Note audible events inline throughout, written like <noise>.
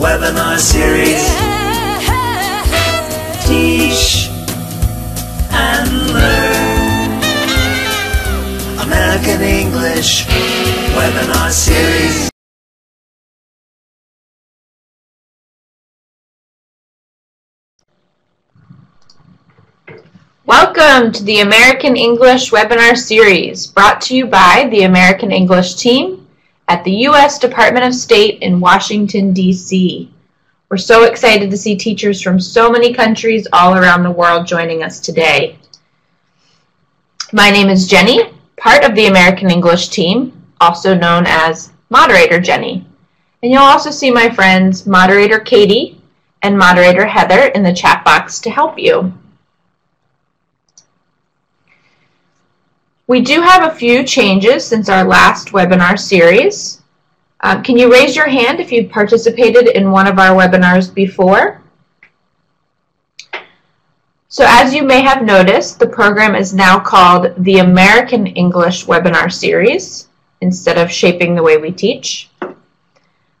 webinar series. Teach and learn. American English webinar series. Welcome to the American English webinar series brought to you by the American English team at the U.S. Department of State in Washington, D.C. We're so excited to see teachers from so many countries all around the world joining us today. My name is Jenny, part of the American English team, also known as Moderator Jenny. And you'll also see my friends Moderator Katie and Moderator Heather in the chat box to help you. We do have a few changes since our last webinar series. Um, can you raise your hand if you participated in one of our webinars before? So as you may have noticed, the program is now called the American English Webinar Series instead of Shaping the Way We Teach.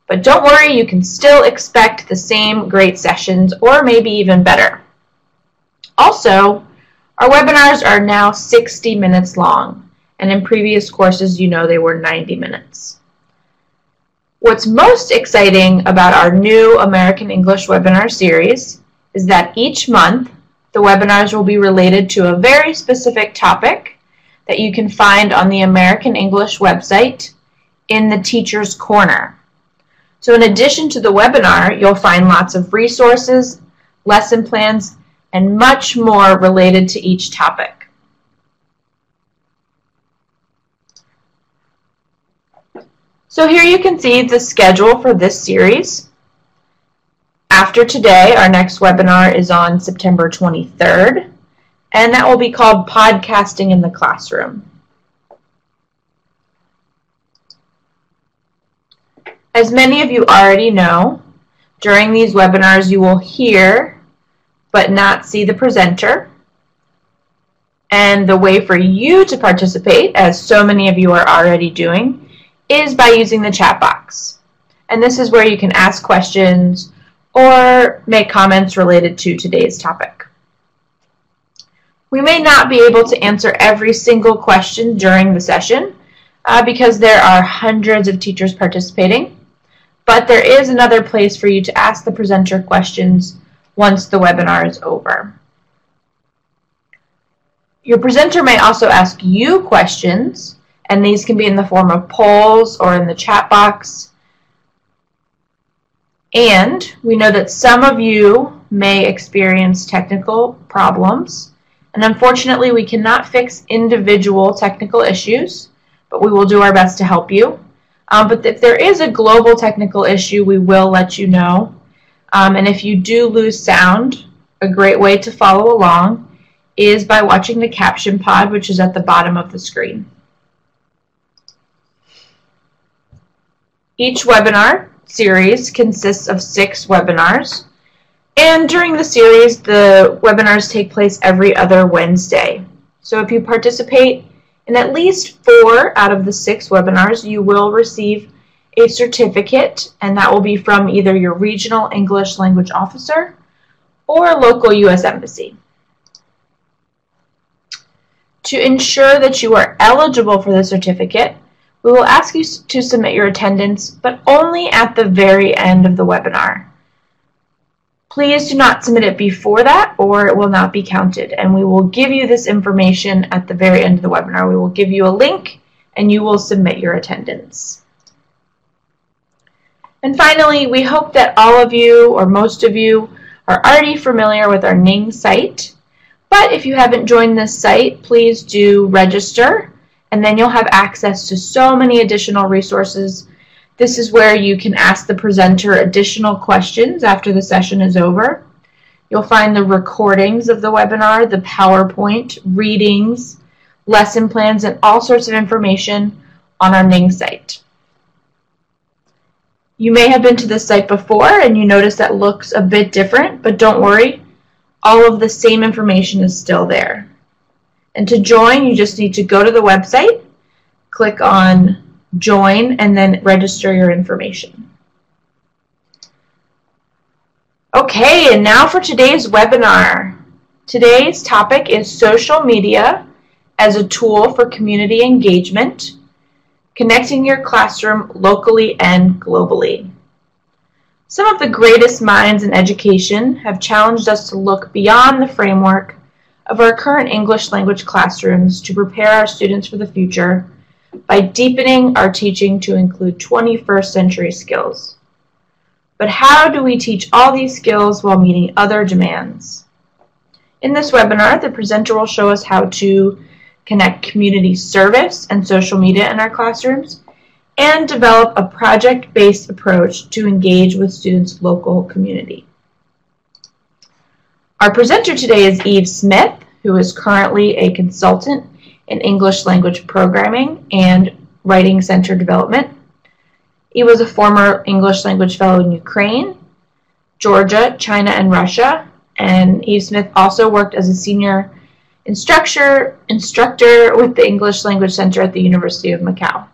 But don't worry, you can still expect the same great sessions or maybe even better. Also, our webinars are now 60 minutes long, and in previous courses, you know they were 90 minutes. What's most exciting about our new American English webinar series is that each month, the webinars will be related to a very specific topic that you can find on the American English website in the Teacher's Corner. So in addition to the webinar, you'll find lots of resources, lesson plans, and much more related to each topic. So here you can see the schedule for this series. After today, our next webinar is on September 23rd, and that will be called Podcasting in the Classroom. As many of you already know, during these webinars you will hear but not see the presenter. And the way for you to participate, as so many of you are already doing, is by using the chat box. And this is where you can ask questions or make comments related to today's topic. We may not be able to answer every single question during the session uh, because there are hundreds of teachers participating, but there is another place for you to ask the presenter questions once the webinar is over. Your presenter may also ask you questions, and these can be in the form of polls or in the chat box. And we know that some of you may experience technical problems, and unfortunately we cannot fix individual technical issues, but we will do our best to help you. Um, but if there is a global technical issue, we will let you know. Um, and if you do lose sound, a great way to follow along is by watching the caption pod, which is at the bottom of the screen. Each webinar series consists of six webinars. And during the series, the webinars take place every other Wednesday. So if you participate in at least four out of the six webinars, you will receive a certificate, and that will be from either your regional English language officer or local U.S. Embassy. To ensure that you are eligible for the certificate, we will ask you to submit your attendance, but only at the very end of the webinar. Please do not submit it before that or it will not be counted. And we will give you this information at the very end of the webinar. We will give you a link and you will submit your attendance. And finally, we hope that all of you, or most of you, are already familiar with our Ning site. But if you haven't joined this site, please do register, and then you'll have access to so many additional resources. This is where you can ask the presenter additional questions after the session is over. You'll find the recordings of the webinar, the PowerPoint, readings, lesson plans, and all sorts of information on our Ning site. You may have been to this site before and you notice that looks a bit different, but don't worry, all of the same information is still there. And to join, you just need to go to the website, click on join, and then register your information. Okay, and now for today's webinar. Today's topic is social media as a tool for community engagement, connecting your classroom locally and globally. Some of the greatest minds in education have challenged us to look beyond the framework of our current English language classrooms to prepare our students for the future by deepening our teaching to include 21st century skills. But how do we teach all these skills while meeting other demands? In this webinar, the presenter will show us how to connect community service and social media in our classrooms and develop a project-based approach to engage with students' local community. Our presenter today is Eve Smith, who is currently a consultant in English language programming and writing center development. He was a former English language fellow in Ukraine, Georgia, China, and Russia. And Eve Smith also worked as a senior instructor, instructor with the English Language Center at the University of Macau.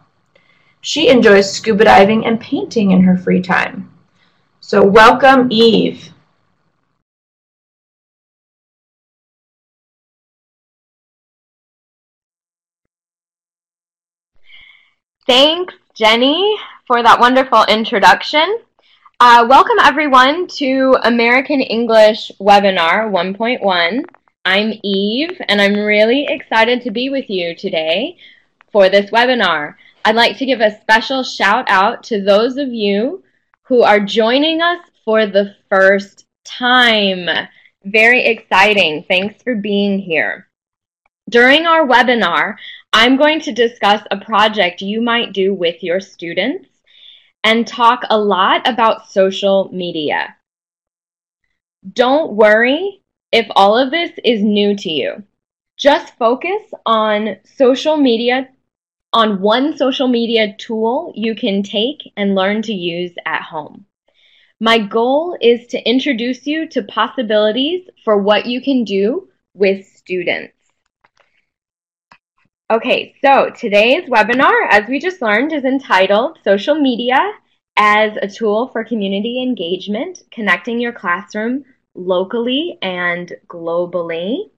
She enjoys scuba diving and painting in her free time. So welcome, Eve. Thanks, Jenny, for that wonderful introduction. Uh, welcome, everyone, to American English Webinar 1.1. I'm Eve, and I'm really excited to be with you today for this webinar. I'd like to give a special shout out to those of you who are joining us for the first time. Very exciting. Thanks for being here. During our webinar, I'm going to discuss a project you might do with your students and talk a lot about social media. Don't worry if all of this is new to you. Just focus on social media, on one social media tool you can take and learn to use at home. My goal is to introduce you to possibilities for what you can do with students. Okay, so today's webinar, as we just learned, is entitled Social Media as a Tool for Community Engagement, Connecting Your Classroom Locally and Globally.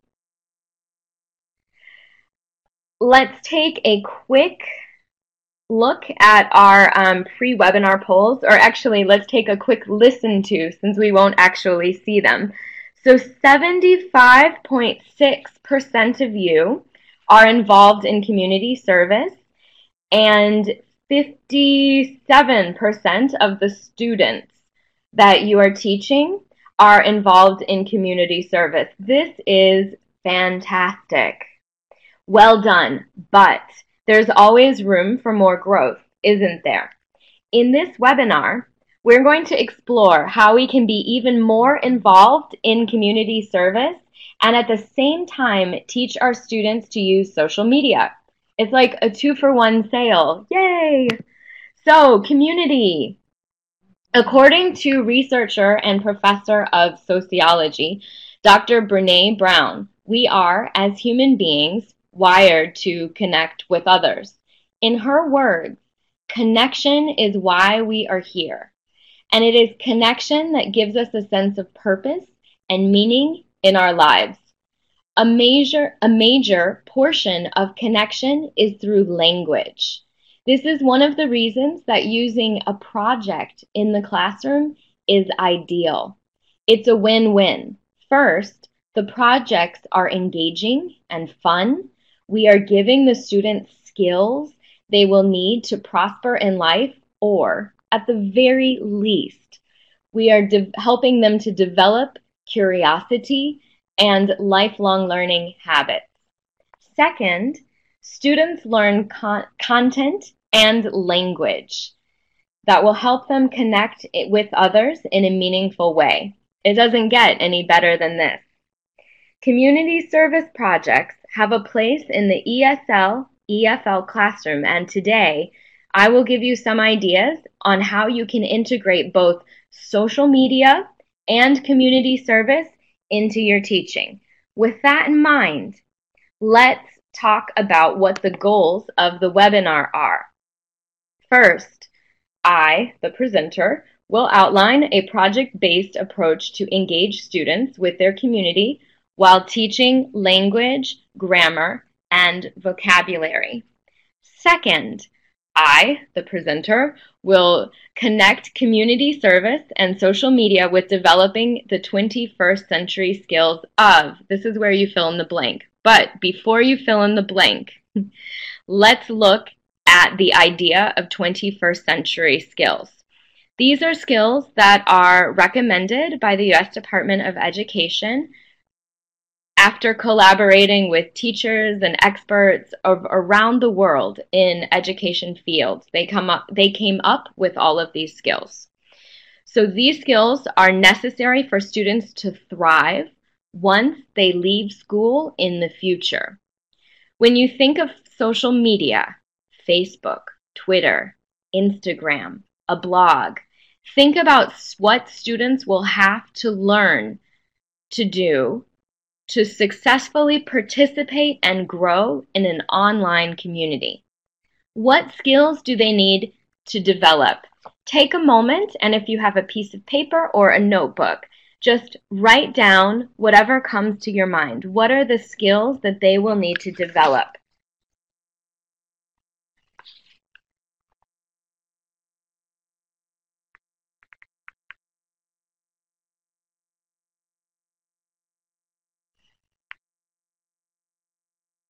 Let's take a quick look at our um, pre-webinar polls, or actually let's take a quick listen to since we won't actually see them. So 75.6% of you are involved in community service, and 57% of the students that you are teaching are involved in community service. This is fantastic. Well done, but there's always room for more growth, isn't there? In this webinar, we're going to explore how we can be even more involved in community service and at the same time teach our students to use social media. It's like a two for one sale. Yay! So, community. According to researcher and professor of sociology, Dr. Brene Brown, we are, as human beings, wired to connect with others. In her words, connection is why we are here. And it is connection that gives us a sense of purpose and meaning in our lives. A major, a major portion of connection is through language. This is one of the reasons that using a project in the classroom is ideal. It's a win-win. First, the projects are engaging and fun. We are giving the students skills they will need to prosper in life, or at the very least, we are helping them to develop curiosity, and lifelong learning habits. Second, students learn con content and language that will help them connect with others in a meaningful way. It doesn't get any better than this. Community service projects have a place in the ESL EFL classroom, and today I will give you some ideas on how you can integrate both social media and community service into your teaching. With that in mind, let's talk about what the goals of the webinar are. First, I, the presenter, will outline a project-based approach to engage students with their community while teaching language, grammar, and vocabulary. Second, I, the presenter, will connect community service and social media with developing the 21st century skills of. This is where you fill in the blank. But before you fill in the blank, <laughs> let's look at the idea of 21st century skills. These are skills that are recommended by the U.S. Department of Education after collaborating with teachers and experts of around the world in education fields, they come up they came up with all of these skills. So these skills are necessary for students to thrive once they leave school in the future. When you think of social media, Facebook, Twitter, Instagram, a blog, think about what students will have to learn to do to successfully participate and grow in an online community. What skills do they need to develop? Take a moment, and if you have a piece of paper or a notebook, just write down whatever comes to your mind. What are the skills that they will need to develop?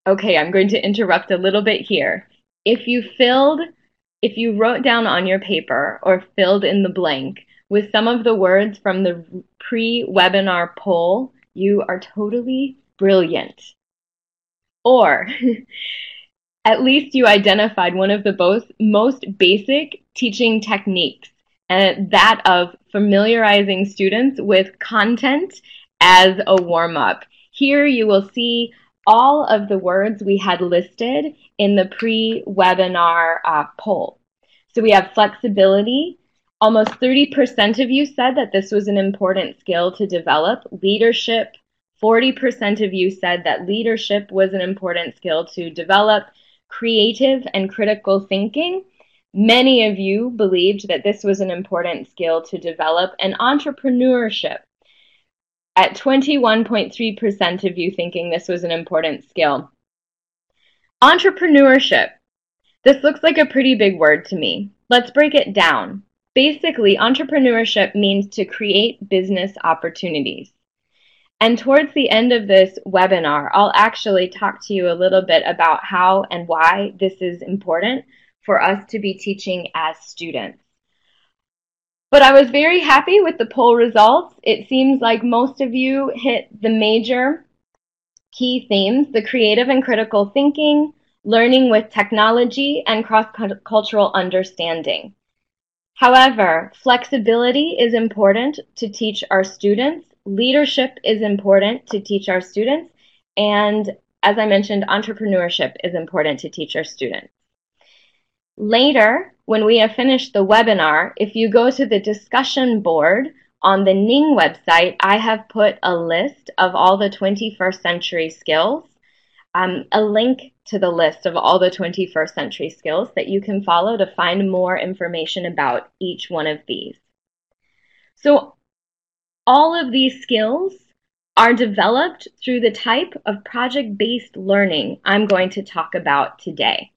Okay, I'm going to interrupt a little bit here. If you filled, if you wrote down on your paper or filled in the blank with some of the words from the pre-webinar poll, you are totally brilliant. Or <laughs> at least you identified one of the both, most basic teaching techniques, and that of familiarizing students with content as a warm-up. Here you will see all of the words we had listed in the pre-webinar uh, poll. So we have flexibility. Almost 30% of you said that this was an important skill to develop. Leadership, 40% of you said that leadership was an important skill to develop. Creative and critical thinking. Many of you believed that this was an important skill to develop. And entrepreneurship at 21.3% of you thinking this was an important skill. Entrepreneurship. This looks like a pretty big word to me. Let's break it down. Basically, entrepreneurship means to create business opportunities. And towards the end of this webinar, I'll actually talk to you a little bit about how and why this is important for us to be teaching as students. But I was very happy with the poll results. It seems like most of you hit the major key themes, the creative and critical thinking, learning with technology, and cross-cultural understanding. However, flexibility is important to teach our students, leadership is important to teach our students, and as I mentioned, entrepreneurship is important to teach our students. Later, when we have finished the webinar, if you go to the discussion board on the Ning website, I have put a list of all the 21st century skills, um, a link to the list of all the 21st century skills that you can follow to find more information about each one of these. So all of these skills are developed through the type of project-based learning I'm going to talk about today.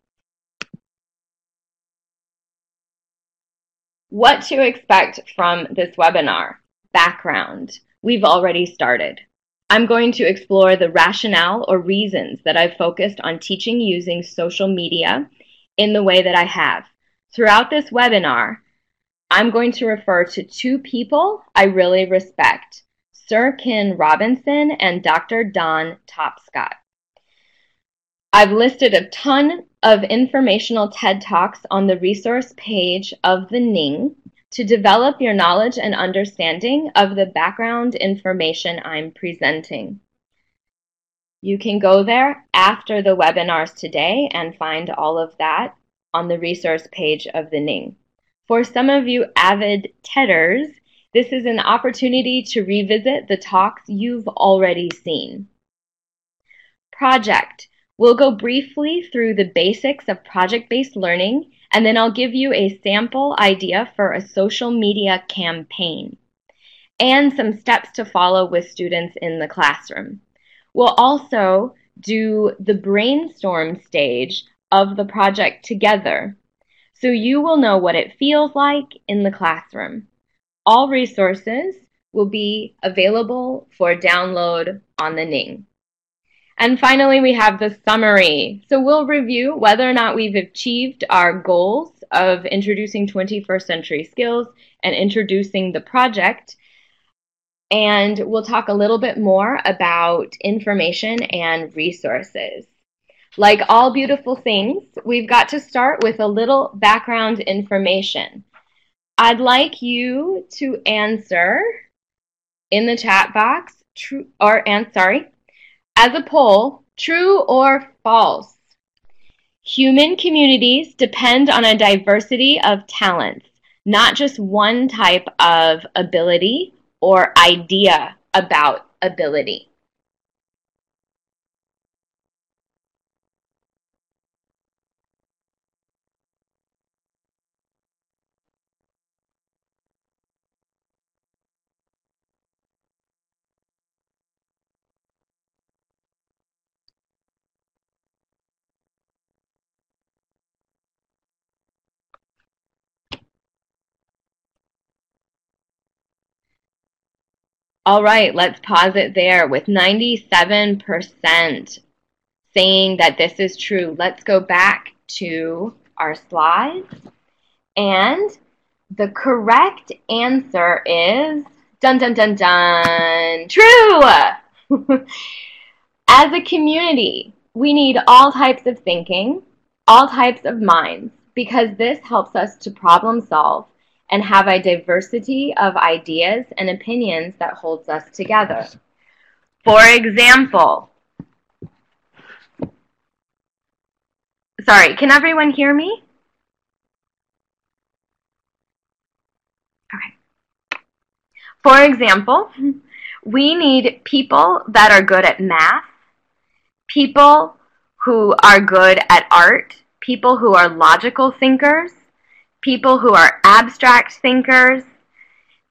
What to expect from this webinar. Background. We've already started. I'm going to explore the rationale or reasons that I've focused on teaching using social media in the way that I have. Throughout this webinar, I'm going to refer to two people I really respect, Sir Ken Robinson and Dr. Don Tapscott. I've listed a ton of informational TED Talks on the resource page of the Ning to develop your knowledge and understanding of the background information I'm presenting. You can go there after the webinars today and find all of that on the resource page of the Ning. For some of you avid TEDers, this is an opportunity to revisit the talks you've already seen. Project We'll go briefly through the basics of project-based learning and then I'll give you a sample idea for a social media campaign and some steps to follow with students in the classroom. We'll also do the brainstorm stage of the project together so you will know what it feels like in the classroom. All resources will be available for download on the Ning. And finally, we have the summary. So we'll review whether or not we've achieved our goals of introducing 21st century skills and introducing the project. And we'll talk a little bit more about information and resources. Like all beautiful things, we've got to start with a little background information. I'd like you to answer in the chat box, true or and sorry, as a poll, true or false. Human communities depend on a diversity of talents, not just one type of ability or idea about ability. All right, let's pause it there with 97% saying that this is true. Let's go back to our slides. And the correct answer is dun dun dun dun true. <laughs> As a community, we need all types of thinking, all types of minds, because this helps us to problem solve and have a diversity of ideas and opinions that holds us together. For example, sorry, can everyone hear me? Okay. For example, we need people that are good at math, people who are good at art, people who are logical thinkers, people who are abstract thinkers,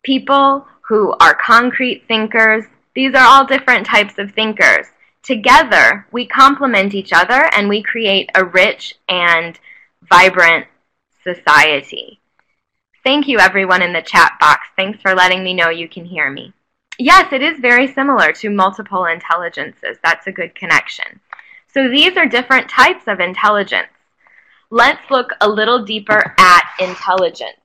people who are concrete thinkers. These are all different types of thinkers. Together, we complement each other and we create a rich and vibrant society. Thank you, everyone in the chat box. Thanks for letting me know you can hear me. Yes, it is very similar to multiple intelligences. That's a good connection. So these are different types of intelligence. Let's look a little deeper at intelligence.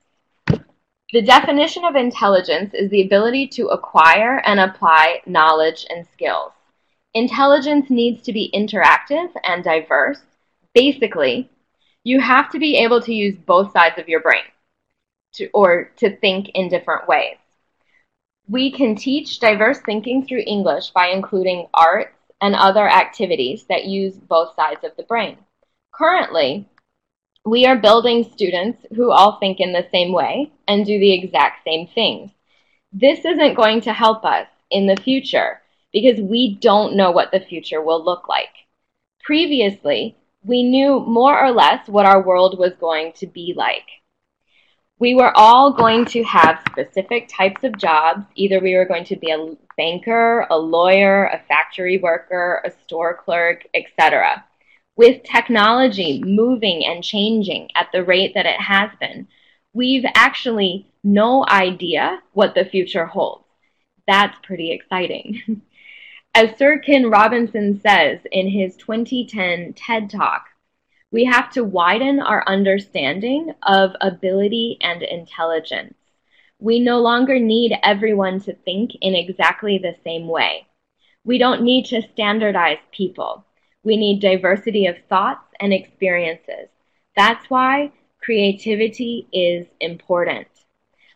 The definition of intelligence is the ability to acquire and apply knowledge and skills. Intelligence needs to be interactive and diverse. Basically, you have to be able to use both sides of your brain to, or to think in different ways. We can teach diverse thinking through English by including arts and other activities that use both sides of the brain. Currently, we are building students who all think in the same way and do the exact same things. This isn't going to help us in the future because we don't know what the future will look like. Previously, we knew more or less what our world was going to be like. We were all going to have specific types of jobs. Either we were going to be a banker, a lawyer, a factory worker, a store clerk, etc with technology moving and changing at the rate that it has been, we've actually no idea what the future holds. That's pretty exciting. <laughs> As Sir Ken Robinson says in his 2010 TED Talk, we have to widen our understanding of ability and intelligence. We no longer need everyone to think in exactly the same way. We don't need to standardize people. We need diversity of thoughts and experiences. That's why creativity is important.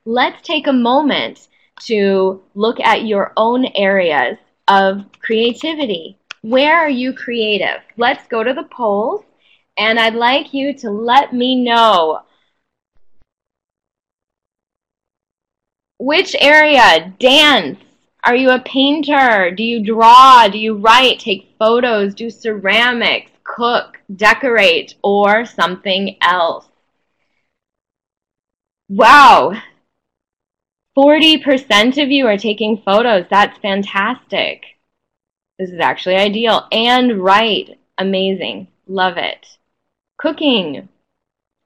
Let's take a moment to look at your own areas of creativity. Where are you creative? Let's go to the polls, and I'd like you to let me know which area, dance, are you a painter? Do you draw? Do you write? Take photos? Do ceramics? Cook? Decorate? Or something else? Wow. 40% of you are taking photos. That's fantastic. This is actually ideal. And write. Amazing. Love it. Cooking.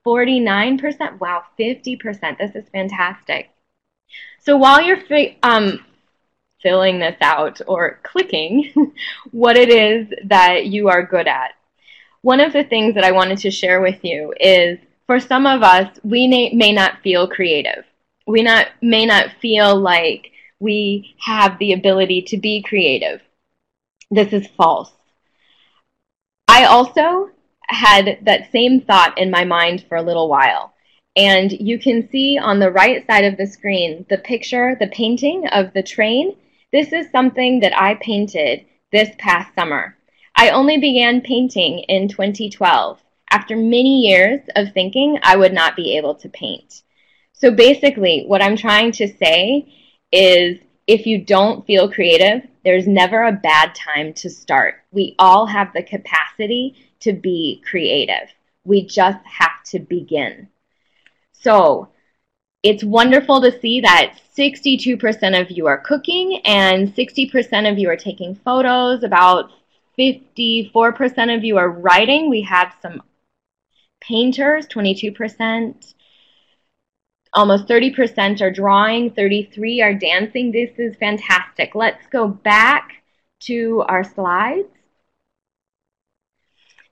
49%. Wow, 50%. This is fantastic. So while you're um, filling this out or clicking <laughs> what it is that you are good at, one of the things that I wanted to share with you is for some of us, we may, not feel creative. We not, may not feel like we have the ability to be creative. This is false. I also had that same thought in my mind for a little while. And you can see on the right side of the screen the picture, the painting of the train. This is something that I painted this past summer. I only began painting in 2012 after many years of thinking I would not be able to paint. So basically, what I'm trying to say is if you don't feel creative, there's never a bad time to start. We all have the capacity to be creative. We just have to begin. So it's wonderful to see that 62% of you are cooking and 60% of you are taking photos. About 54% of you are writing. We have some painters, 22%. Almost 30% are drawing, 33 are dancing. This is fantastic. Let's go back to our slides.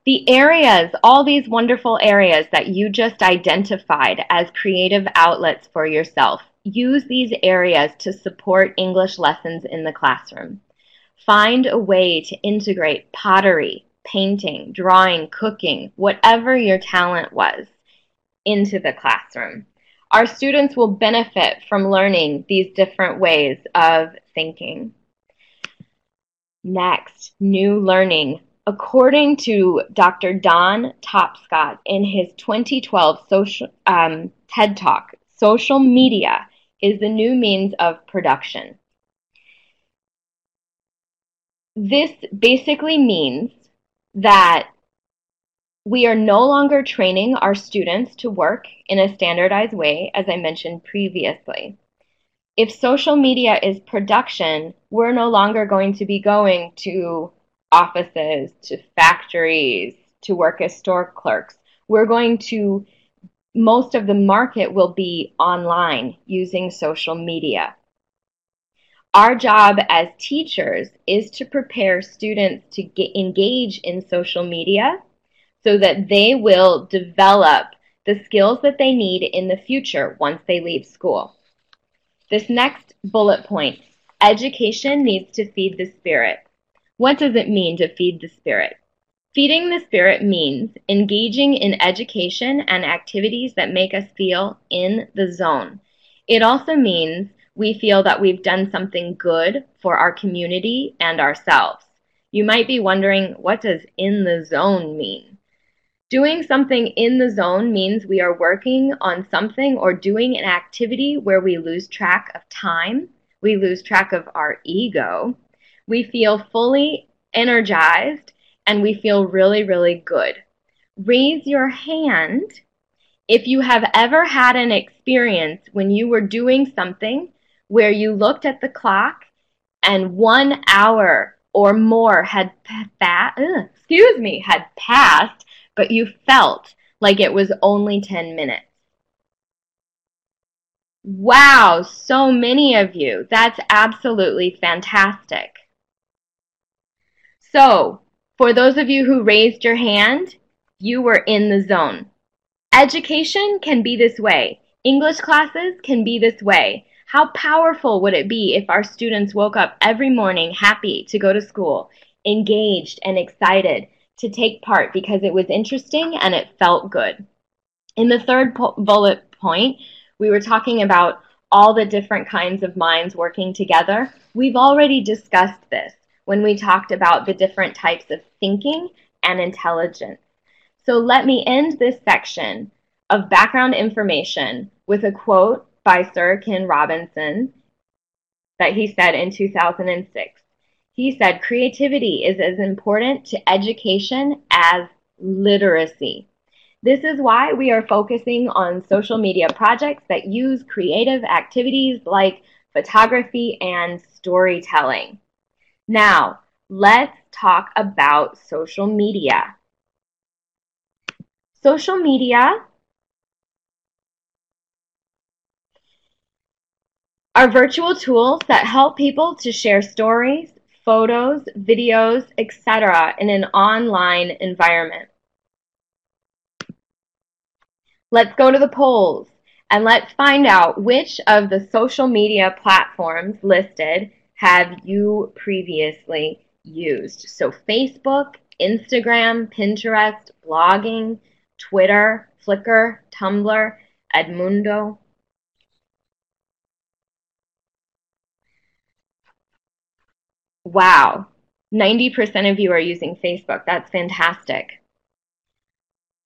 The areas, all these wonderful areas that you just identified as creative outlets for yourself, use these areas to support English lessons in the classroom. Find a way to integrate pottery, painting, drawing, cooking, whatever your talent was, into the classroom. Our students will benefit from learning these different ways of thinking. Next, new learning according to Dr. Don Tapscott in his 2012 social, um, TED Talk, social media is the new means of production. This basically means that we are no longer training our students to work in a standardized way, as I mentioned previously. If social media is production, we're no longer going to be going to offices to factories to work as store clerks. We're going to, most of the market will be online using social media. Our job as teachers is to prepare students to get, engage in social media so that they will develop the skills that they need in the future once they leave school. This next bullet point, education needs to feed the spirit. What does it mean to feed the spirit? Feeding the spirit means engaging in education and activities that make us feel in the zone. It also means we feel that we've done something good for our community and ourselves. You might be wondering, what does in the zone mean? Doing something in the zone means we are working on something or doing an activity where we lose track of time, we lose track of our ego, we feel fully energized and we feel really, really good. Raise your hand if you have ever had an experience when you were doing something where you looked at the clock and one hour or more had pa- uh, excuse me had passed, but you felt like it was only 10 minutes. Wow, so many of you. That's absolutely fantastic. So, for those of you who raised your hand, you were in the zone. Education can be this way. English classes can be this way. How powerful would it be if our students woke up every morning happy to go to school, engaged and excited to take part because it was interesting and it felt good? In the third po- bullet point, we were talking about all the different kinds of minds working together. We've already discussed this when we talked about the different types of thinking and intelligence. So let me end this section of background information with a quote by Sir Ken Robinson that he said in 2006. He said, Creativity is as important to education as literacy. This is why we are focusing on social media projects that use creative activities like photography and storytelling. Now, let's talk about social media. Social media are virtual tools that help people to share stories, photos, videos, etc. in an online environment. Let's go to the polls and let's find out which of the social media platforms listed have you previously used. So Facebook, Instagram, Pinterest, blogging, Twitter, Flickr, Tumblr, Edmodo. Wow, 90% of you are using Facebook. That's fantastic.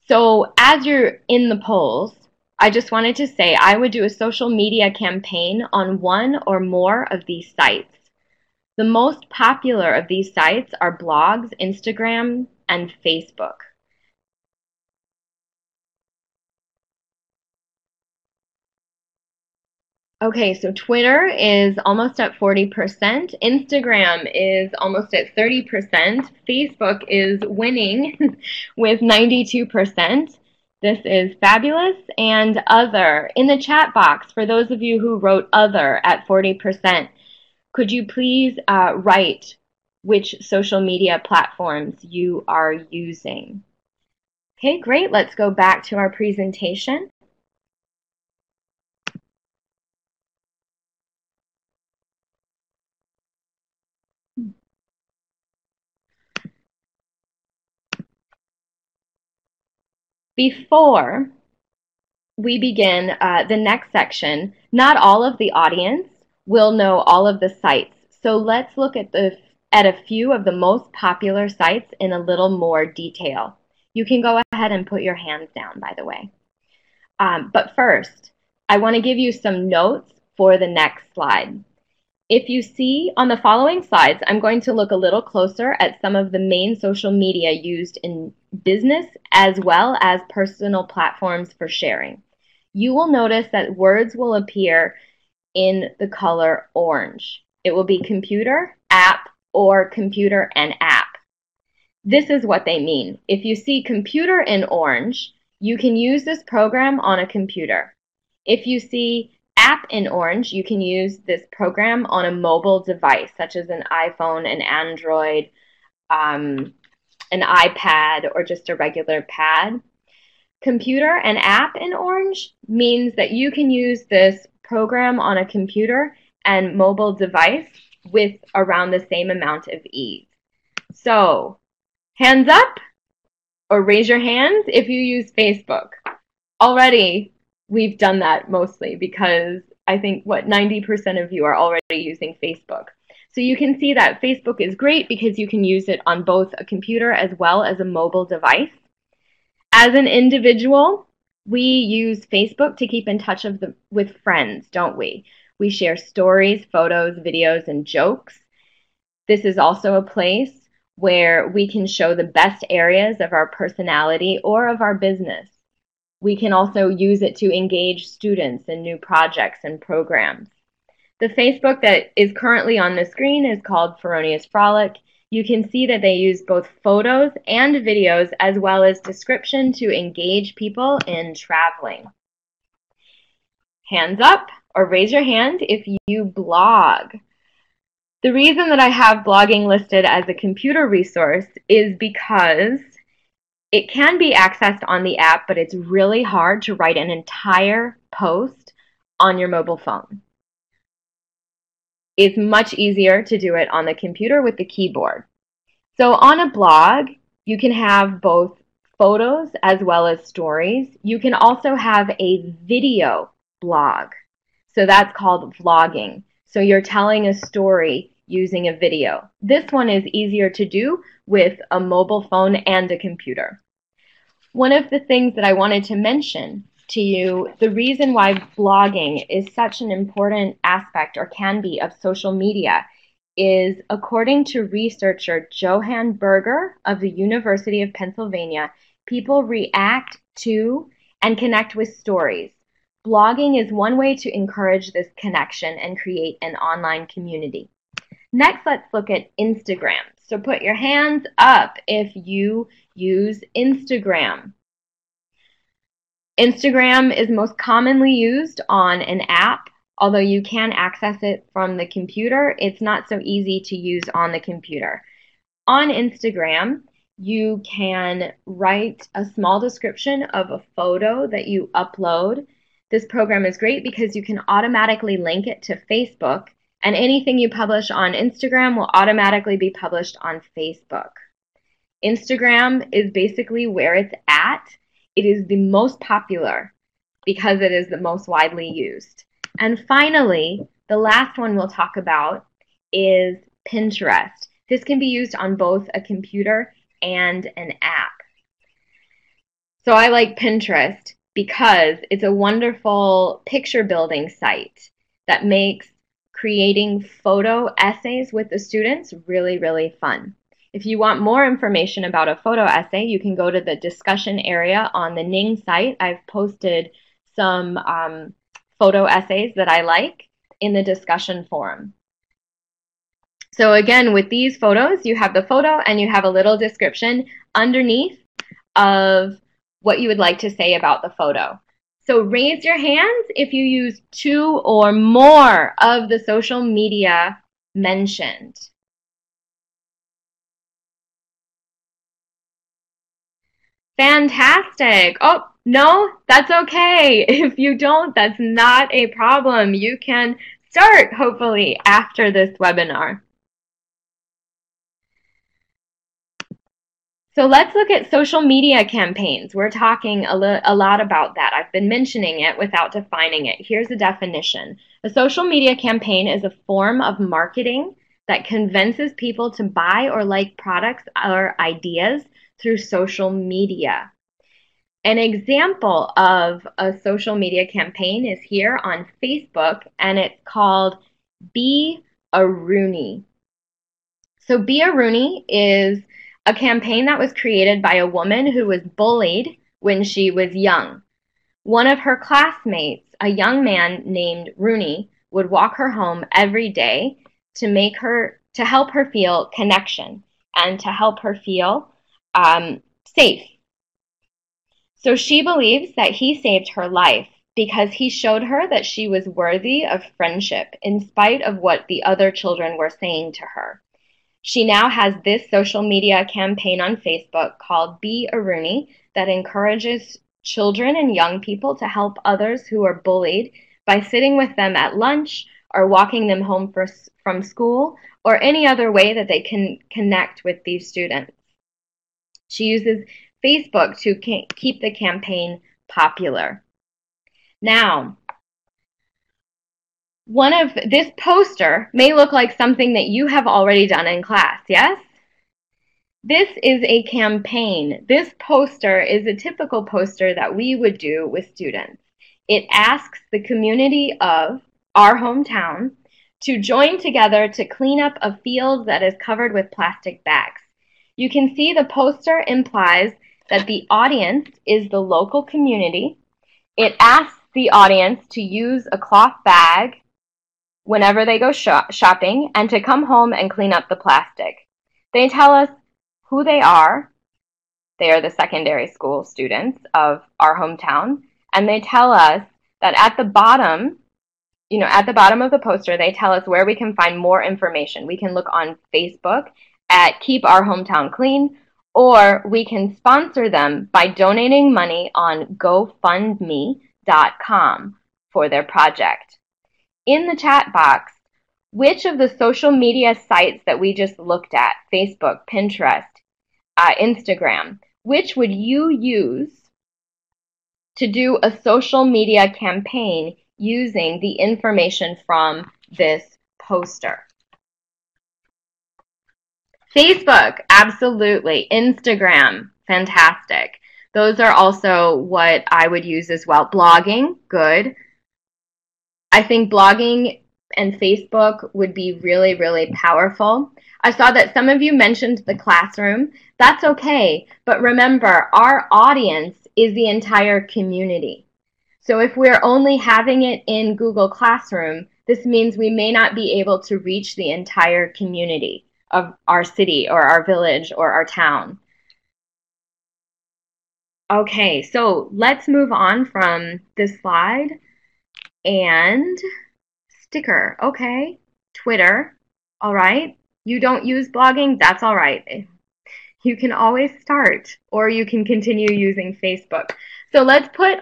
So as you're in the polls, I just wanted to say I would do a social media campaign on one or more of these sites. The most popular of these sites are blogs, Instagram, and Facebook. Okay, so Twitter is almost at 40%, Instagram is almost at 30%, Facebook is winning <laughs> with 92%. This is fabulous. And other, in the chat box, for those of you who wrote other at 40%, could you please uh, write which social media platforms you are using? Okay, great. Let's go back to our presentation. Before we begin uh, the next section, not all of the audience will know all of the sites. So let's look at, the, at a few of the most popular sites in a little more detail. You can go ahead and put your hands down, by the way. Um, but first, I want to give you some notes for the next slide. If you see on the following slides, I'm going to look a little closer at some of the main social media used in business as well as personal platforms for sharing. You will notice that words will appear in the color orange. It will be computer, app, or computer and app. This is what they mean. If you see computer in orange, you can use this program on a computer. If you see app in orange, you can use this program on a mobile device, such as an iPhone, an Android, um, an iPad, or just a regular pad. Computer and app in orange means that you can use this program on a computer and mobile device with around the same amount of ease. So, hands up or raise your hands if you use Facebook. Already, we've done that mostly because I think what 90% of you are already using Facebook. So you can see that Facebook is great because you can use it on both a computer as well as a mobile device. As an individual, we use Facebook to keep in touch the, with friends, don't we? We share stories, photos, videos, and jokes. This is also a place where we can show the best areas of our personality or of our business. We can also use it to engage students in new projects and programs. The Facebook that is currently on the screen is called Feronious Frolic. You can see that they use both photos and videos as well as description to engage people in traveling. Hands up or raise your hand if you blog. The reason that I have blogging listed as a computer resource is because it can be accessed on the app, but it's really hard to write an entire post on your mobile phone. It's much easier to do it on the computer with the keyboard. So on a blog, you can have both photos as well as stories. You can also have a video blog. So that's called vlogging. So you're telling a story using a video. This one is easier to do with a mobile phone and a computer. One of the things that I wanted to mention to you, the reason why blogging is such an important aspect or can be of social media is according to researcher Jonah Berger of the University of Pennsylvania, people react to, and connect with stories. Blogging is one way to encourage this connection and create an online community. Next, let's look at Instagram. So put your hands up if you use Instagram. Instagram is most commonly used on an app. Although you can access it from the computer, it's not so easy to use on the computer. On Instagram, you can write a small description of a photo that you upload. This program is great because you can automatically link it to Facebook, and anything you publish on Instagram will automatically be published on Facebook. Instagram is basically where it's at. It is the most popular because it is the most widely used. And finally, the last one we'll talk about is Pinterest. This can be used on both a computer and an app. So I like Pinterest because it's a wonderful picture building site that makes creating photo essays with the students really, really fun. If you want more information about a photo essay, you can go to the discussion area on the Ning site. I've posted some um, photo essays that I like in the discussion forum. So again, with these photos, you have the photo and you have a little description underneath of what you would like to say about the photo. So raise your hands if you use two or more of the social media mentioned. Fantastic. Oh, no, that's okay. <laughs> If you don't, that's not a problem. You can start, hopefully, after this webinar. So let's look at social media campaigns. We're talking a, a, lot about that. I've been mentioning it without defining it. Here's a definition. A social media campaign is a form of marketing that convinces people to buy or like products or ideas through social media. An example of a social media campaign is here on Facebook, and it's called Be a Rooney. So, Be a Rooney is a campaign that was created by a woman who was bullied when she was young. One of her classmates, a young man named Rooney, would walk her home every day to make her to help her feel connection and to help her feel um, safe. So she believes that he saved her life because he showed her that she was worthy of friendship in spite of what the other children were saying to her. She now has this social media campaign on Facebook called Be a Rooney that encourages children and young people to help others who are bullied by sitting with them at lunch or walking them home for, from school or any other way that they can connect with these students. She uses Facebook to keep the campaign popular. Now, one of this poster may look like something that you have already done in class, yes? This is a campaign. This poster is a typical poster that we would do with students. It asks the community of our hometown to join together to clean up a field that is covered with plastic bags. You can see the poster implies that the audience is the local community. It asks the audience to use a cloth bag whenever they go shop- shopping and to come home and clean up the plastic. They tell us who they are. They are the secondary school students of our hometown. And they tell us that at the bottom, you know, at the bottom of the poster, they tell us where we can find more information. We can look on Facebook at Keep Our Hometown Clean, or we can sponsor them by donating money on GoFundMe.com for their project. In the chat box, which of the social media sites that we just looked at, Facebook, Pinterest, uh, Instagram, which would you use to do a social media campaign using the information from this poster? Facebook, absolutely. Instagram, fantastic. Those are also what I would use as well. Blogging, good. I think blogging and Facebook would be really, really powerful. I saw that some of you mentioned the classroom. That's okay. But remember, our audience is the entire community. So if we're only having it in Google Classroom, this means we may not be able to reach the entire community of our city or our village or our town. Okay, so let's move on from this slide and sticker. Okay, Twitter. All right. You don't use blogging? That's all right. You can always start, or you can continue using Facebook. So let's put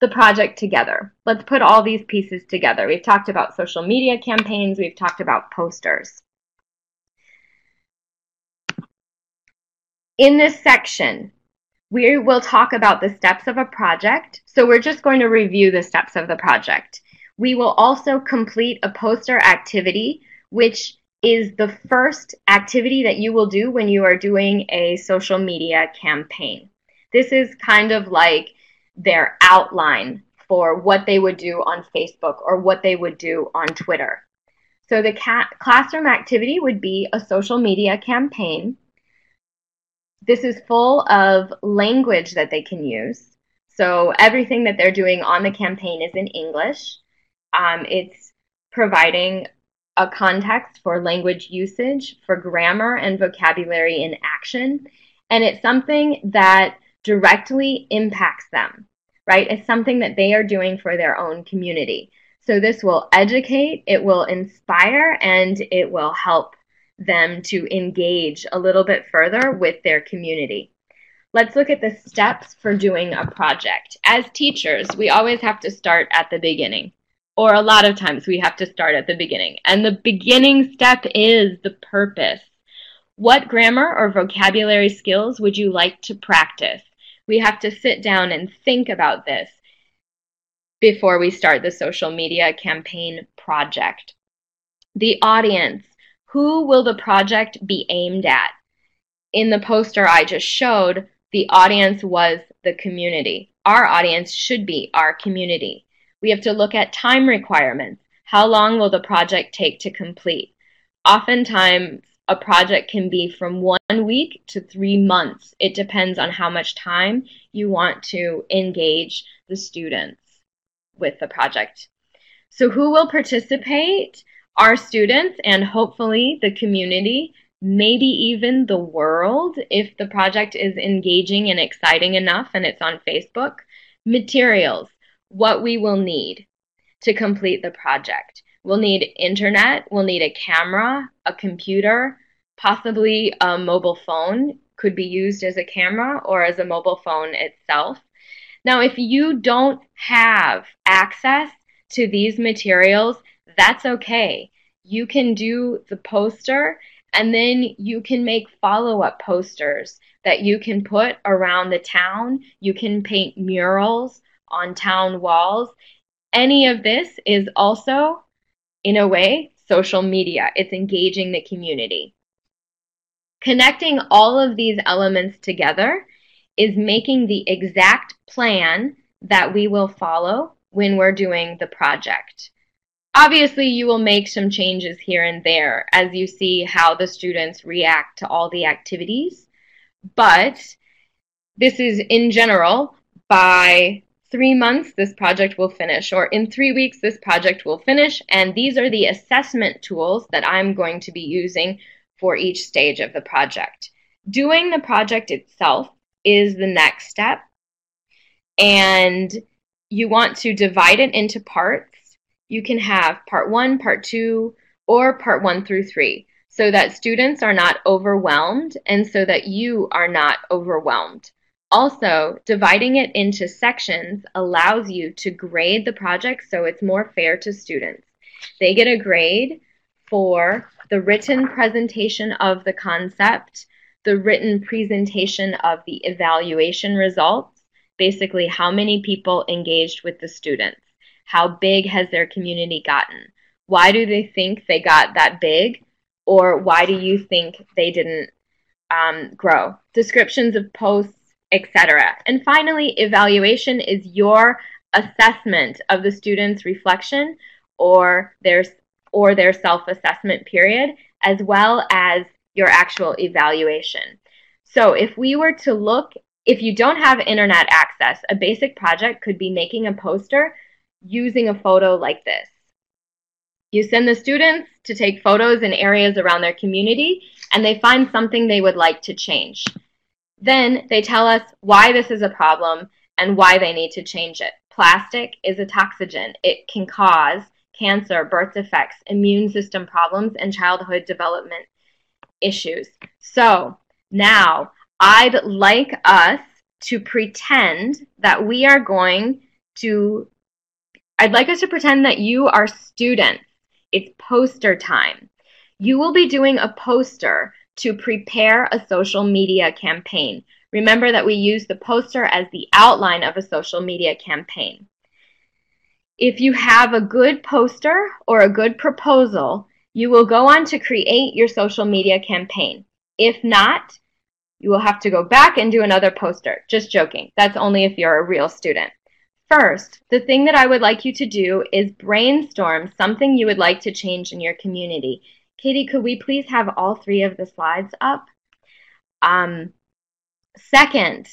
the project together. Let's put all these pieces together. We've talked about social media campaigns, we've talked about posters. In this section, we will talk about the steps of a project. So we're just going to review the steps of the project. We will also complete a poster activity, which is the first activity that you will do when you are doing a social media campaign. This is kind of like their outline for what they would do on Facebook or what they would do on Twitter. So the classroom activity would be a social media campaign. This is full of language that they can use. So everything that they're doing on the campaign is in English. Um, it's providing a context for language usage, for grammar and vocabulary in action, and it's something that directly impacts them, right? It's something that they are doing for their own community. So this will educate, it will inspire, and it will help them to engage a little bit further with their community. Let's look at the steps for doing a project. As teachers, we always have to start at the beginning or a lot of times we have to start at the beginning. And the beginning step is the purpose. What grammar or vocabulary skills would you like to practice? We have to sit down and think about this before we start the social media campaign project. The audience. Who will the project be aimed at? In the poster I just showed, the audience was the community. Our audience should be our community. We have to look at time requirements. How long will the project take to complete? Oftentimes, a project can be from one week to three months. It depends on how much time you want to engage the students with the project. So, who will participate? Our students and hopefully the community, maybe even the world if the project is engaging and exciting enough and it's on Facebook. Materials what we will need to complete the project. We'll need internet, we'll need a camera, a computer, possibly a mobile phone could be used as a camera or as a mobile phone itself. Now, if you don't have access to these materials, that's okay. You can do the poster and then you can make follow up posters that you can put around the town. You can paint murals on town walls. Any of this is also, in a way, social media. It's engaging the community. Connecting all of these elements together is making the exact plan that we will follow when we're doing the project. Obviously, you will make some changes here and there as you see how the students react to all the activities, but this is in general by three months, this project will finish, or in three weeks, this project will finish. And these are the assessment tools that I'm going to be using for each stage of the project. Doing the project itself is the next step. And you want to divide it into parts. You can have part one, part two, or part one through three so that students are not overwhelmed and so that you are not overwhelmed. Also, dividing it into sections allows you to grade the project so it's more fair to students. They get a grade for the written presentation of the concept, the written presentation of the evaluation results, basically how many people engaged with the students, how big has their community gotten, why do they think they got that big, or why do you think they didn't um, grow, descriptions of posts, etc. And finally, evaluation is your assessment of the student's reflection or their or their self-assessment period as well as your actual evaluation. So if we were to look If you don't have internet access, a basic project could be making a poster using a photo like this. You send the students to take photos in areas around their community and they find something they would like to change. Then they tell us why this is a problem and why they need to change it. Plastic is a toxogen. It can cause cancer, birth defects, immune system problems, and childhood development issues. So now I'd like us to pretend that we are going to, I'd like us to pretend that you are students. It's poster time. You will be doing a poster to prepare a social media campaign. Remember that we use the poster as the outline of a social media campaign. If you have a good poster or a good proposal, you will go on to create your social media campaign. If not, you will have to go back and do another poster. Just joking. That's only if you're a real student. First, the thing that I would like you to do is brainstorm something you would like to change in your community. Katie, could we please have all three of the slides up? Um, second,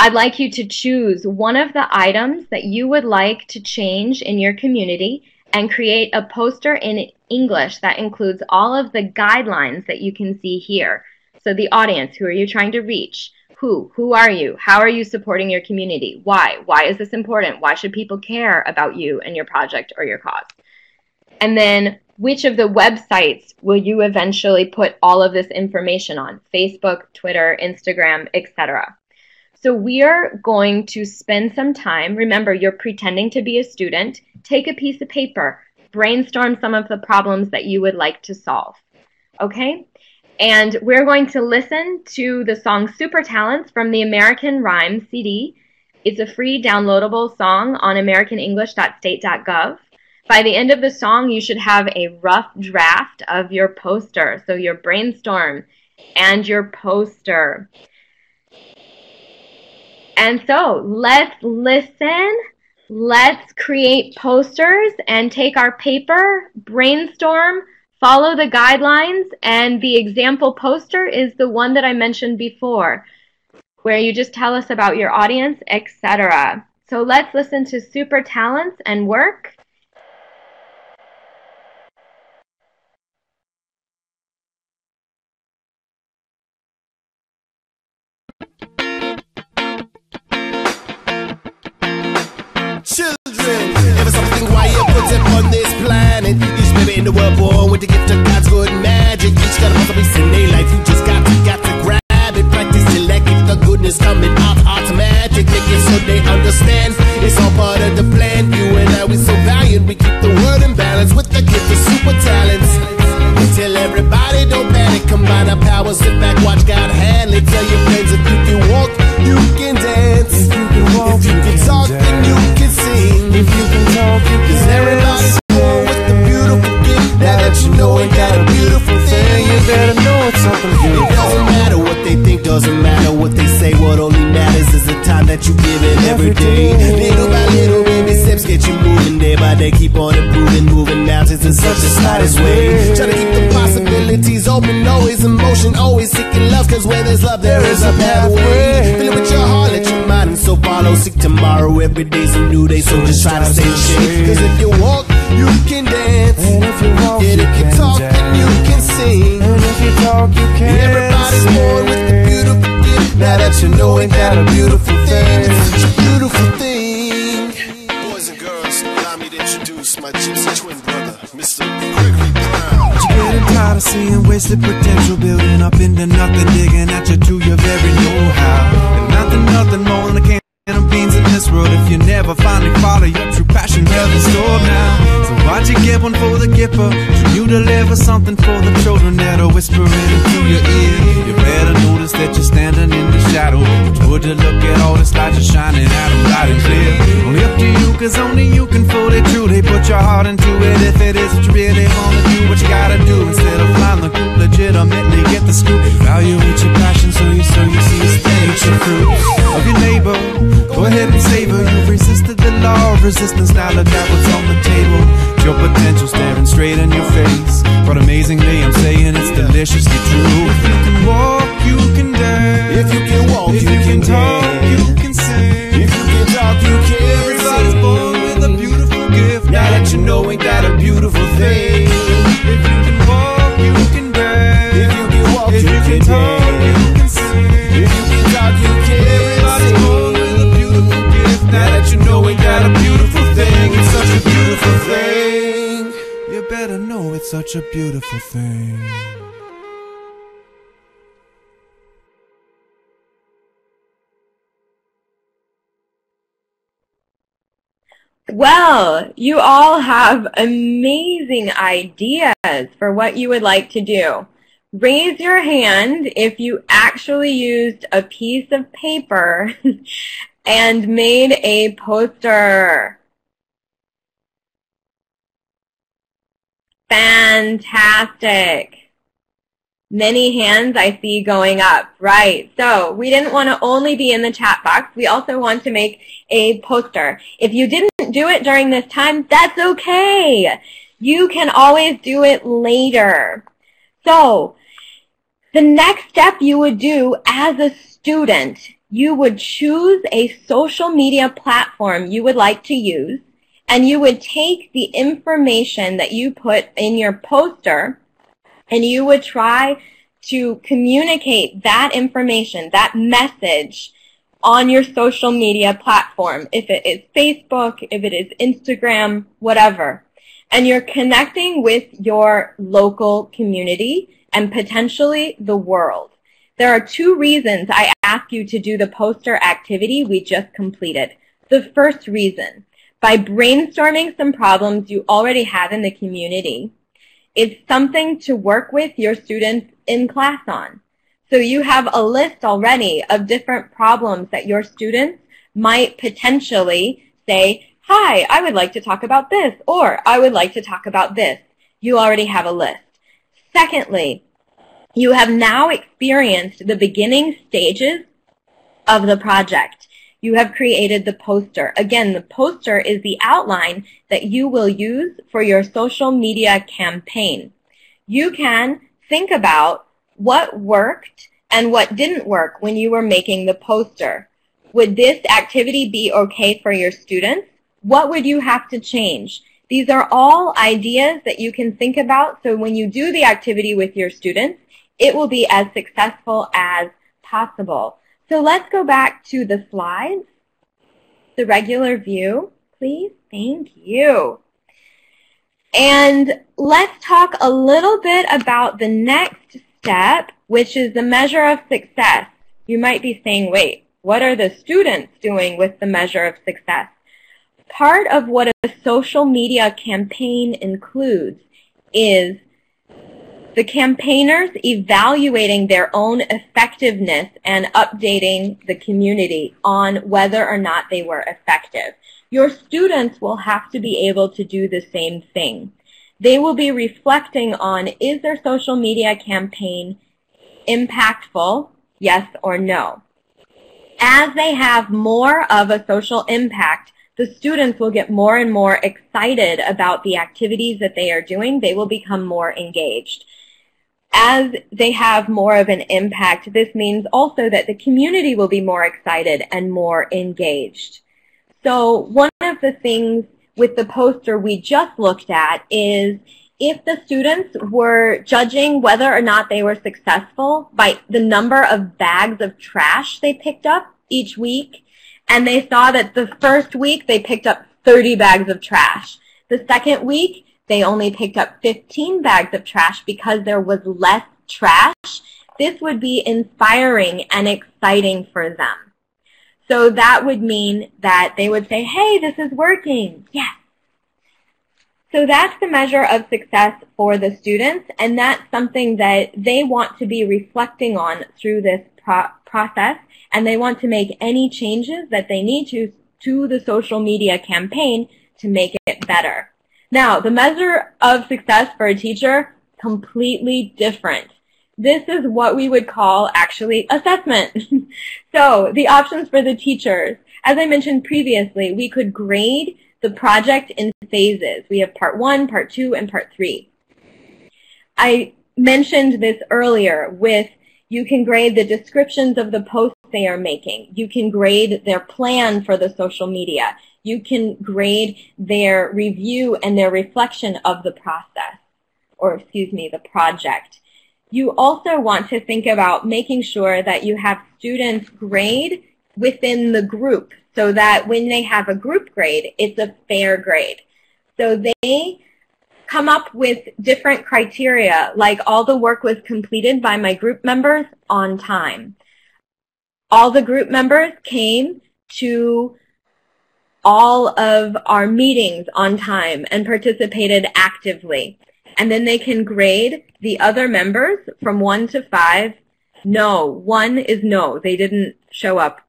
I'd like you to choose one of the items that you would like to change in your community and create a poster in English that includes all of the guidelines that you can see here. So the audience, who are you trying to reach? Who? Who are you? How are you supporting your community? Why? Why is this important? Why should people care about you and your project or your cause? And then which of the websites will you eventually put all of this information on? Facebook, Twitter, Instagram, etc. So we are going to spend some time. Remember, you're pretending to be a student. Take a piece of paper, brainstorm some of the problems that you would like to solve. Okay? And we're going to listen to the song Super Talents from the American Rhyme CD. It's a free downloadable song on americanenglish.state.gov. By the end of the song, you should have a rough draft of your poster, so your brainstorm and your poster. And so let's listen, let's create posters and take our paper, brainstorm, follow the guidelines, and the example poster is the one that I mentioned before, where you just tell us about your audience, etc. So let's listen to Super Talents and work. children. Ever something why you put on this planet. In the world born with the gift of God's good magic. Each got a masterpiece in their life. You just got to, got to grab it. Practice that gift of goodness coming out automatic. Make it so they understand. It's all part of the plan. You and I, we so valiant. We keep the world in balance with the gift of super talents. Day's a. So just try to stay in shape. Cause if you walk, you can dance. And if you walk, And you if you can talk, then you can sing. And if you talk, you can Everybody's sing. born with the beautiful gift. Now that you know it got a beautiful thing. It's such a beautiful thing. Boys and girls, allow me to introduce my gypsy twin brother, Mr. Gregory Brown. You getting tired of seeing wasted potential building up into nothing, digging at you to your very know-how. And nothing, nothing more than a can you never finally follow your true passion. Heaven's door now. So why'd you get one for the giver? You deliver something for the children that are whispering into your ear? You better notice that you're standing in the shadow. Good to look at all this light just shining 'em bright and clear. Only up to you, cause only you can fully truly put your heart into it. If it is what you really wanna do, what you gotta do instead of flying the coop, legitimately get the scoop. Evaluate your passion so you so you see stage your fruit of your neighbor. Go ahead and savor. You've resisted the law law of resistance. Now look at what's on the table. Your potential staring straight in your face. But amazingly, I'm saying it's deliciously true. If you can walk, you can dance. If you can walk, If you you can can talk, dance. you can a beautiful thing. Well, you all have amazing ideas for what you would like to do. Raise your hand if you actually used a piece of paper <laughs> and made a poster. Fantastic. Many hands I see going up. Right. So we didn't want to only be in the chat box. We also want to make a poster. If you didn't do it during this time, that's okay. You can always do it later. So the next step you would do as a student, you would choose a social media platform you would like to use, and you would take the information that you put in your poster and you would try to communicate that information, that message on your social media platform, if it is Facebook, if it is Instagram, whatever. And you're connecting with your local community and potentially the world. There are two reasons I ask you to do the poster activity we just completed. The first reason, by brainstorming some problems you already have in the community, it's something to work with your students in class on. So you have a list already of different problems that your students might potentially say, hi, I would like to talk about this, or I would like to talk about this. You already have a list. Secondly, you have now experienced the beginning stages of the project. You have created the poster. Again, the poster is the outline that you will use for your social media campaign. You can think about what worked and what didn't work when you were making the poster. Would this activity be okay for your students? What would you have to change? These are all ideas that you can think about so when you do the activity with your students, it will be as successful as possible. So let's go back to the slides, the regular view, please. Thank you. And let's talk a little bit about the next step, which is the measure of success. You might be saying, wait, what are the students doing with the measure of success? Part of what a social media campaign includes is the campaigners evaluating their own effectiveness and updating the community on whether or not they were effective. Your students will have to be able to do the same thing. They will be reflecting on is their social media campaign impactful, yes or no. As they have more of a social impact, the students will get more and more excited about the activities that they are doing. They will become more engaged as they have more of an impact, this means also that the community will be more excited and more engaged. So one of the things with the poster we just looked at is if the students were judging whether or not they were successful by the number of bags of trash they picked up each week, and they saw that the first week they picked up 30 bags of trash. The second week, they only picked up 15 bags of trash because there was less trash. This would be inspiring and exciting for them. So that would mean that they would say, hey, this is working. Yes. So that's the measure of success for the students, and that's something that they want to be reflecting on through this pro process, and they want to make any changes that they need to to the social media campaign to make it better. Now, the measure of success for a teacher, completely different. This is what we would call actually assessment. <laughs> so the options for the teachers. as I mentioned previously, we could grade the project in phases. We have part one, part two, and part three. I mentioned this earlier with you can grade the descriptions of the posts they are making. You can grade their plan for the social media. You can grade their review and their reflection of the process, or excuse me, the project. You also want to think about making sure that you have students grade within the group so that when they have a group grade, it's a fair grade. So they come up with different criteria, like all the work was completed by my group members on time. All the group members came to all of our meetings on time and participated actively. And then they can grade the other members from one to five. No, one is no, they didn't show up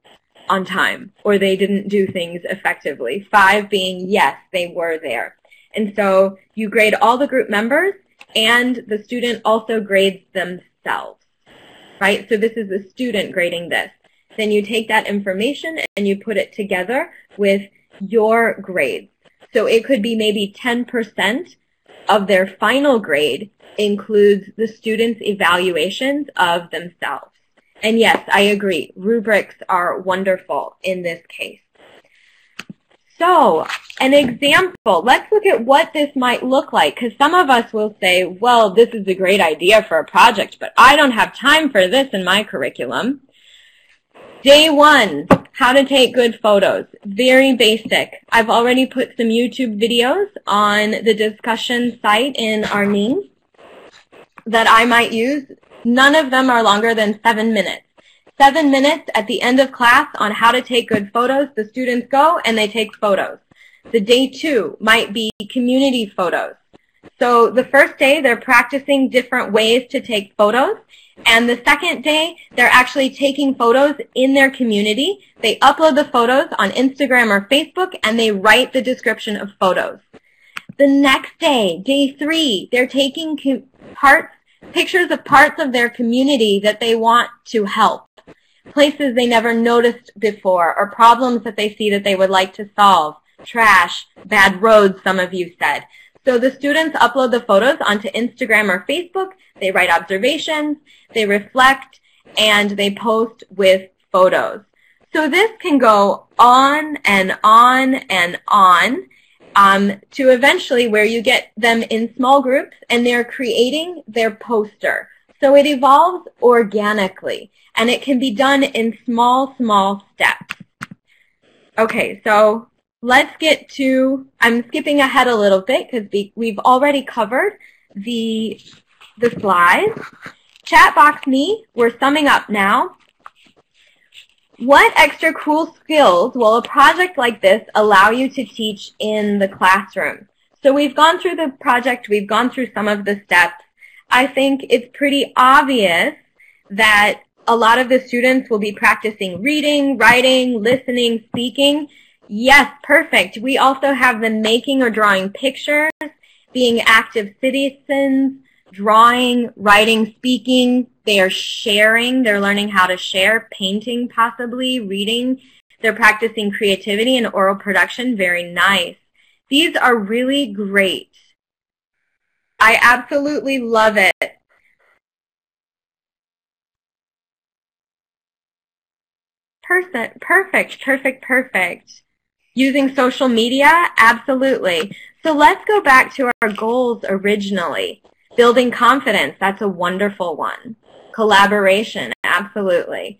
on time or they didn't do things effectively. Five being yes, they were there. And so you grade all the group members and the student also grades themselves, right? So this is the student grading this. Then you take that information and you put it together with your grades. So it could be maybe 10% of their final grade includes the student's evaluations of themselves. And yes, I agree. Rubrics are wonderful in this case. So, an example. Let's look at what this might look like because some of us will say, well, this is a great idea for a project, but I don't have time for this in my curriculum. Day one, how to take good photos. Very basic. I've already put some YouTube videos on the discussion site in our Arning that I might use. None of them are longer than seven minutes. Seven minutes at the end of class on how to take good photos. The students go and they take photos. The day two might be community photos. So the first day they're practicing different ways to take photos. And the second day, they're actually taking photos in their community. They upload the photos on Instagram or Facebook, and they write the description of photos. The next day, day three, they're taking parts, pictures of parts of their community that they want to help. Places they never noticed before, or problems that they see that they would like to solve. Trash, bad roads, some of you said. So the students upload the photos onto Instagram or Facebook. They write observations, they reflect, and they post with photos. So this can go on and on and on um, to eventually where you get them in small groups and they're creating their poster. So it evolves organically and it can be done in small, small steps. Okay, so let's get to, I'm skipping ahead a little bit because we, we've already covered the, the slides. Chatbox me, we're summing up now. What extra cool skills will a project like this allow you to teach in the classroom? So we've gone through the project, we've gone through some of the steps. I think it's pretty obvious that a lot of the students will be practicing reading, writing, listening, speaking, Yes, perfect. We also have them making or drawing pictures, being active citizens, drawing, writing, speaking. They are sharing. They're learning how to share, painting possibly, reading. They're practicing creativity and oral production. Very nice. These are really great. I absolutely love it. Perfect, perfect, perfect, perfect. Using social media? Absolutely. So let's go back to our goals originally. Building confidence, that's a wonderful one. Collaboration, absolutely.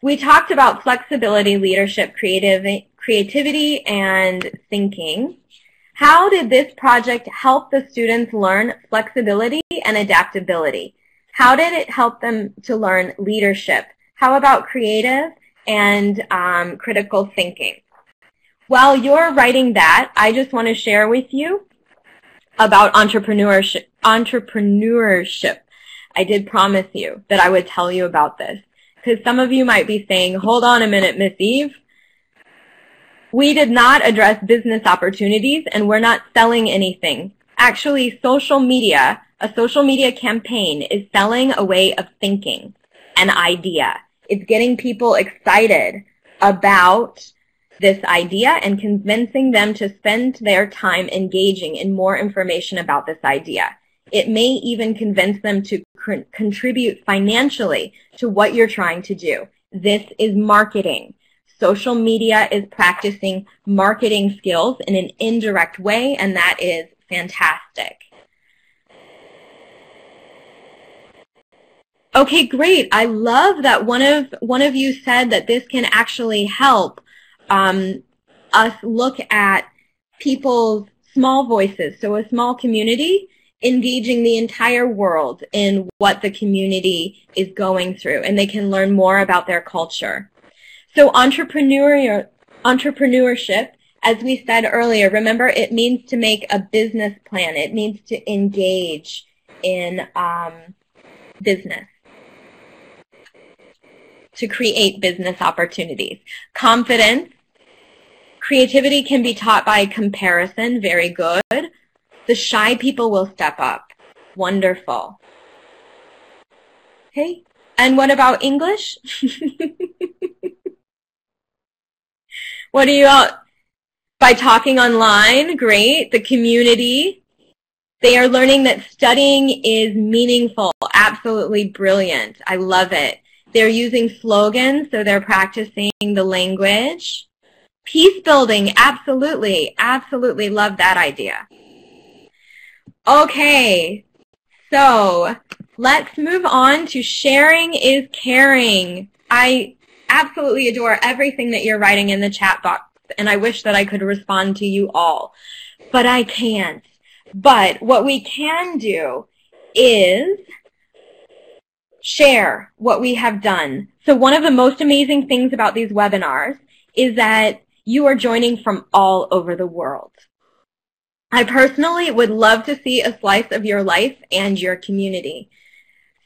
We talked about flexibility, leadership, creative, creativity, and thinking. How did this project help the students learn flexibility and adaptability? How did it help them to learn leadership? How about creative and um, critical thinking? While you're writing that, I just want to share with you about entrepreneurship. Entrepreneurship. I did promise you that I would tell you about this because some of you might be saying, hold on a minute, Miss Eve. We did not address business opportunities and we're not selling anything. Actually, social media, a social media campaign is selling a way of thinking, an idea. It's getting people excited about this idea and convincing them to spend their time engaging in more information about this idea. It may even convince them to con- contribute financially to what you're trying to do. This is marketing. Social media is practicing marketing skills in an indirect way, and that is fantastic. Okay, great. I love that one of one of you said that this can actually help um, us look at people's small voices. So a small community engaging the entire world in what the community is going through, and they can learn more about their culture. So entrepreneur, entrepreneurship, as we said earlier, remember it means to make a business plan. It means to engage in um, business to create business opportunities. Confidence. Creativity can be taught by comparison. Very good. The shy people will step up. Wonderful. Okay. And what about English? <laughs> what are you all, by talking online? Great. The community. They are learning that studying is meaningful. Absolutely brilliant. I love it. They're using slogans, so they're practicing the language. Peace building, absolutely, absolutely love that idea. Okay, so let's move on to sharing is caring. I absolutely adore everything that you're writing in the chat box, and I wish that I could respond to you all, but I can't. But what we can do is share what we have done. So one of the most amazing things about these webinars is that you are joining from all over the world. I personally would love to see a slice of your life and your community.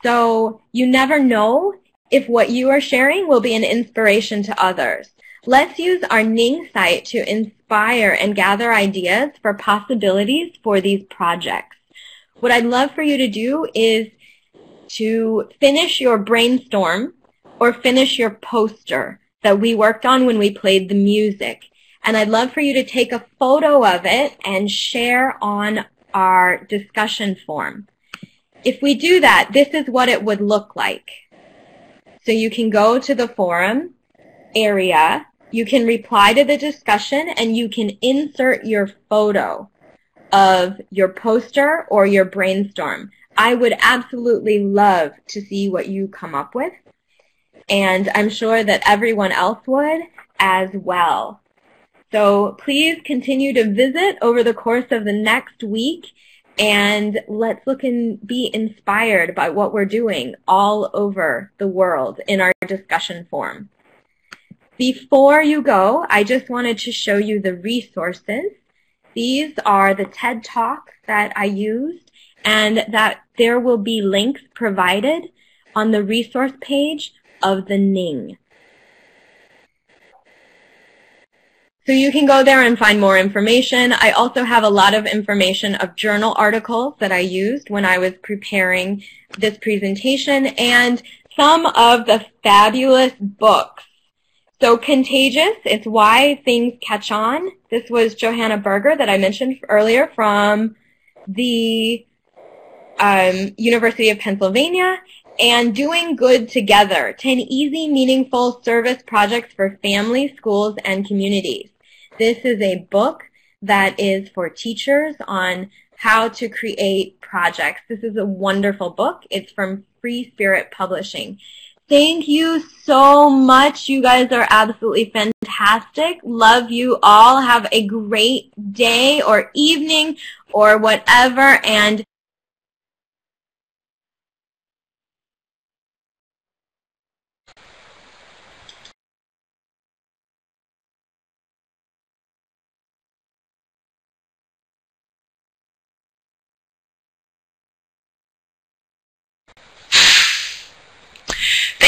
So you never know if what you are sharing will be an inspiration to others. Let's use our Ning site to inspire and gather ideas for possibilities for these projects. What I'd love for you to do is to finish your brainstorm or finish your poster that we worked on when we played the music. And I'd love for you to take a photo of it and share on our discussion form. If we do that, this is what it would look like. So you can go to the forum area, you can reply to the discussion, and you can insert your photo of your poster or your brainstorm. I would absolutely love to see what you come up with. And I'm sure that everyone else would as well. So please continue to visit over the course of the next week and let's look and be inspired by what we're doing all over the world in our discussion forum. Before you go, I just wanted to show you the resources. These are the TED Talks that I used and that there will be links provided on the resource page of the Ning. So you can go there and find more information. I also have a lot of information of journal articles that I used when I was preparing this presentation and some of the fabulous books. So Contagious, it's why things catch on. This was Jonah Berger that I mentioned earlier from the um, University of Pennsylvania, and Doing Good Together, 10 easy, meaningful service projects for families, schools, and communities. This is a book that is for teachers on how to create projects. This is a wonderful book. It's from Free Spirit Publishing. Thank you so much. You guys are absolutely fantastic. Love you all. Have a great day or evening or whatever. And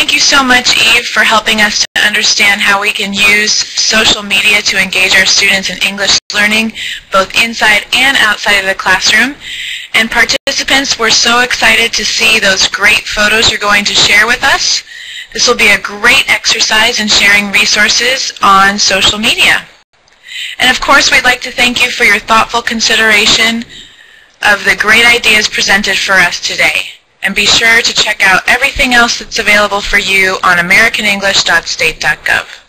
Thank you so much, Eve, for helping us to understand how we can use social media to engage our students in English learning, both inside and outside of the classroom. And participants, we're so excited to see those great photos you're going to share with us. This will be a great exercise in sharing resources on social media. And of course, we'd like to thank you for your thoughtful consideration of the great ideas presented for us today and be sure to check out everything else that's available for you on AmericanEnglish.state.gov.